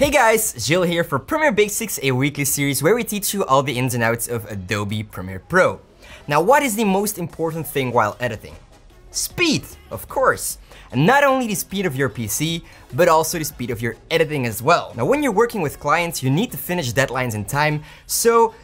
Hey guys, Jill here for Premiere Basics, a weekly series where we teach you all the ins and outs of Adobe Premiere Pro. Now what is the most important thing while editing? Speed, of course. And not only the speed of your PC, but also the speed of your editing as well. Now when you're working with clients, you need to finish deadlines in time, so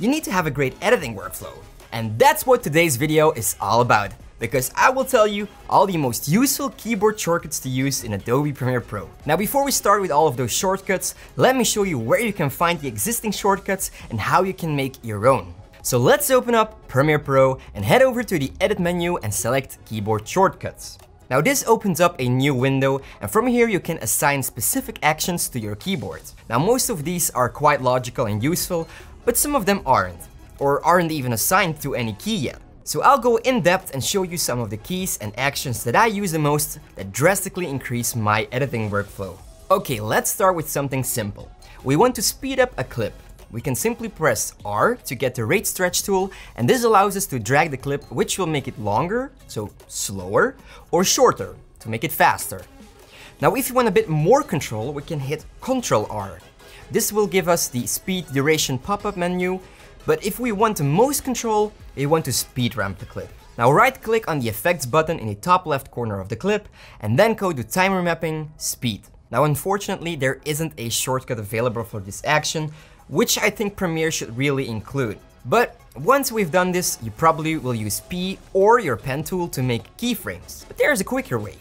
you need to have a great editing workflow. And that's what today's video is all about because I will tell you all the most useful keyboard shortcuts to use in Adobe Premiere Pro. Now before we start with all of those shortcuts, let me show you where you can find the existing shortcuts and how you can make your own. So let's open up Premiere Pro and head over to the edit menu and select keyboard shortcuts. Now this opens up a new window and from here you can assign specific actions to your keyboard. Now most of these are quite logical and useful, but some of them aren't, or aren't even assigned to any key yet. So I'll go in depth and show you some of the keys and actions that I use the most that drastically increase my editing workflow. Okay, let's start with something simple. We want to speed up a clip. We can simply press R to get the rate stretch tool and this allows us to drag the clip which will make it longer, so slower, or shorter to make it faster. Now if you want a bit more control, we can hit Ctrl R. This will give us the speed duration pop-up menu but if we want the most control, we want to speed ramp the clip. Now right click on the effects button in the top left corner of the clip and then go to time remapping speed. Now unfortunately there isn't a shortcut available for this action, which I think Premiere should really include. But once we've done this, you probably will use P or your pen tool to make keyframes. But there's a quicker way,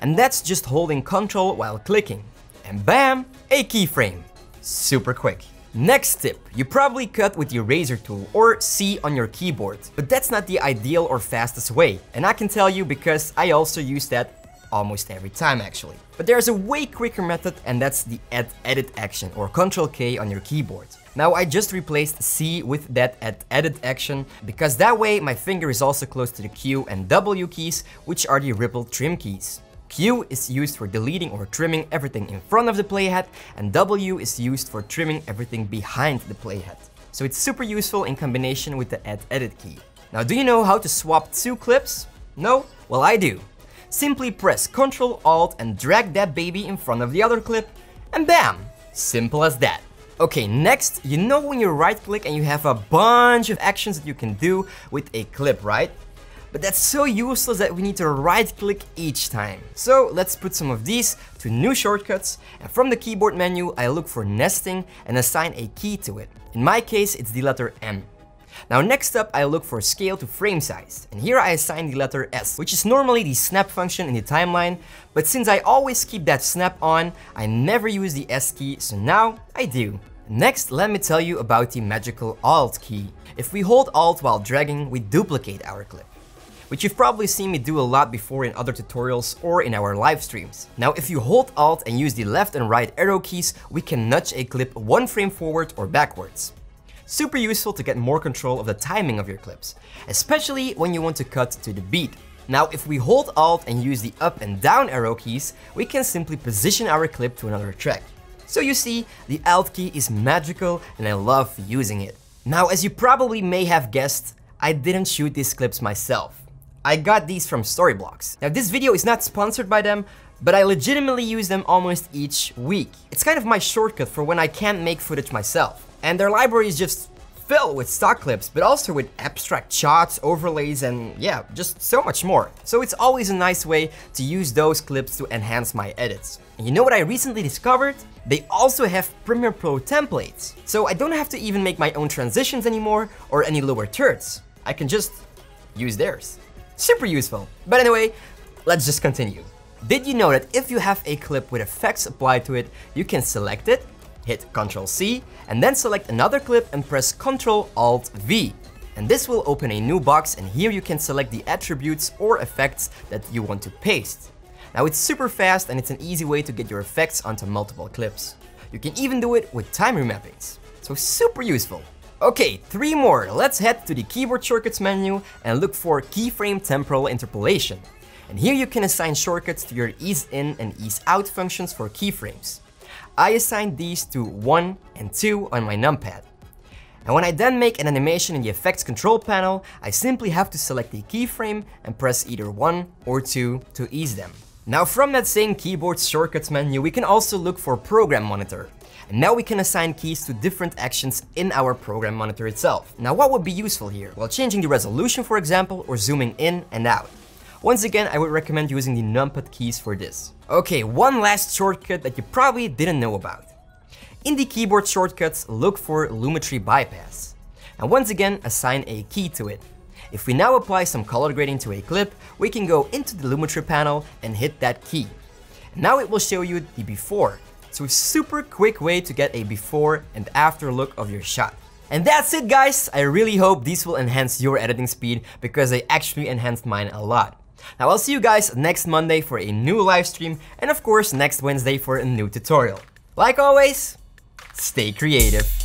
and that's just holding Ctrl while clicking. And bam, a keyframe. Super quick. Next tip, you probably cut with your razor tool or C on your keyboard, but that's not the ideal or fastest way, and I can tell you because I also use that almost every time actually. But there's a way quicker method and that's the add edit action or Ctrl K on your keyboard. Now I just replaced C with that add edit action because that way my finger is also close to the Q and W keys which are the ripple trim keys. Q is used for deleting or trimming everything in front of the playhead, and W is used for trimming everything behind the playhead. So it's super useful in combination with the Add Edit key. Now do you know how to swap two clips? No? Well I do. Simply press Ctrl Alt and drag that baby in front of the other clip, and bam! Simple as that. Okay, next, you know when you right click and you have a bunch of actions that you can do with a clip, right? But that's so useless that we need to right click each time. So let's put some of these to new shortcuts and from the keyboard menu I look for nesting and assign a key to it. In my case it's the letter M. Now next up I look for scale to frame size and here I assign the letter S which is normally the snap function in the timeline but since I always keep that snap on I never use the S key so now I do. Next, let me tell you about the magical Alt key. If we hold Alt while dragging, we duplicate our clip which you've probably seen me do a lot before in other tutorials or in our live streams. Now if you hold Alt and use the left and right arrow keys, we can nudge a clip one frame forward or backwards. Super useful to get more control of the timing of your clips, especially when you want to cut to the beat. Now if we hold Alt and use the up and down arrow keys, we can simply position our clip to another track. So you see, the Alt key is magical and I love using it. Now as you probably may have guessed, I didn't shoot these clips myself. I got these from Storyblocks. Now this video is not sponsored by them, but I legitimately use them almost each week. It's kind of my shortcut for when I can't make footage myself. And their library is just filled with stock clips, but also with abstract shots, overlays, and yeah, just so much more. So it's always a nice way to use those clips to enhance my edits. And you know what I recently discovered? They also have Premiere Pro templates. So I don't have to even make my own transitions anymore or any lower thirds. I can just use theirs. Super useful. But anyway, let's just continue. Did you know that if you have a clip with effects applied to it, you can select it, hit Ctrl C, and then select another clip and press Ctrl Alt V. And this will open a new box and here you can select the attributes or effects that you want to paste. Now it's super fast and it's an easy way to get your effects onto multiple clips. You can even do it with time remappings. So super useful. Okay, three more. Let's head to the keyboard shortcuts menu and look for keyframe temporal interpolation. And here you can assign shortcuts to your ease in and ease out functions for keyframes. I assign these to 1 and 2 on my numpad. And when I then make an animation in the effects control panel, I simply have to select a keyframe and press either 1 or 2 to ease them. Now from that same keyboard shortcuts menu, we can also look for Program Monitor. And now we can assign keys to different actions in our program monitor itself. Now what would be useful here? Well, changing the resolution for example, or zooming in and out. Once again, I would recommend using the numpad keys for this. Okay, one last shortcut that you probably didn't know about. In the keyboard shortcuts, look for Lumetri Bypass. And once again, assign a key to it. If we now apply some color grading to a clip, we can go into the Lumetri panel and hit that key. Now it will show you the before. So a super quick way to get a before and after look of your shot. And that's it guys! I really hope these will enhance your editing speed because they actually enhanced mine a lot. Now I'll see you guys next Monday for a new live stream and of course next Wednesday for a new tutorial. Like always, stay creative.